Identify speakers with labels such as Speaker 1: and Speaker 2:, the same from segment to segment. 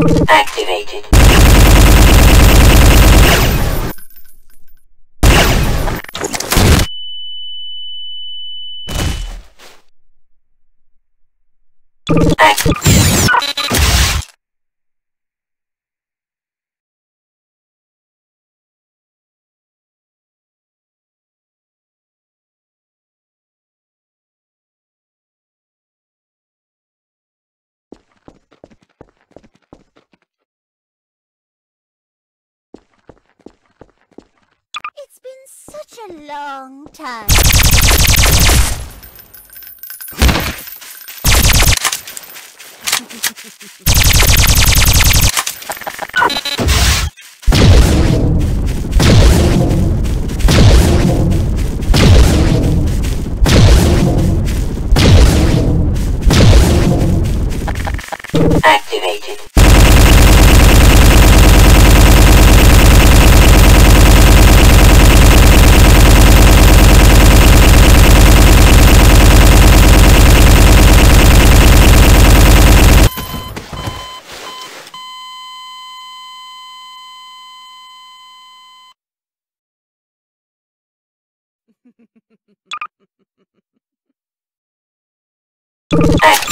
Speaker 1: Activated.
Speaker 2: It's such a long time.
Speaker 1: Activated.
Speaker 3: Oh,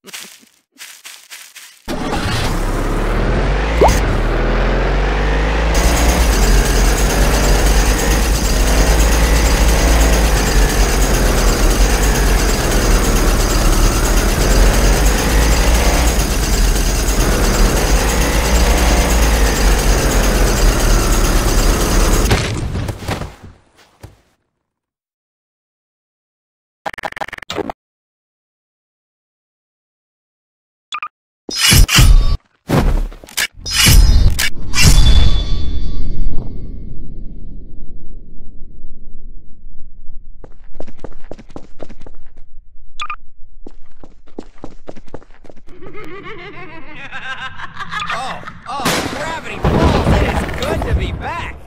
Speaker 3: Oh, oh, Gravity Falls! It is good to be back!